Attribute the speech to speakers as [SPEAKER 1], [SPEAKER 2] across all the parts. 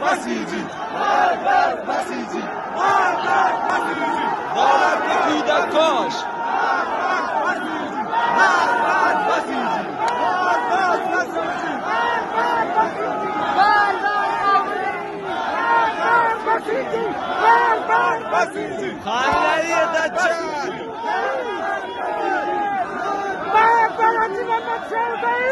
[SPEAKER 1] Bağdat basıcı, Bağdat basıcı, Bağdat basıcı, Bağdat'taki de koş. Bağdat basıcı, Bağdat basıcı, Bağdat basıcı, Bağdat basıcı, Bağdat basıcı, Bağdat basıcı, Halaya da çağır. Bağdat basıcı, Bağdat basıcı,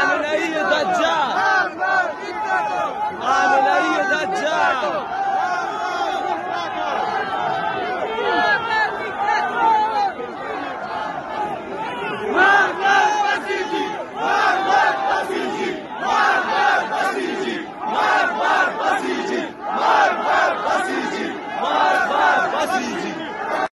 [SPEAKER 1] 十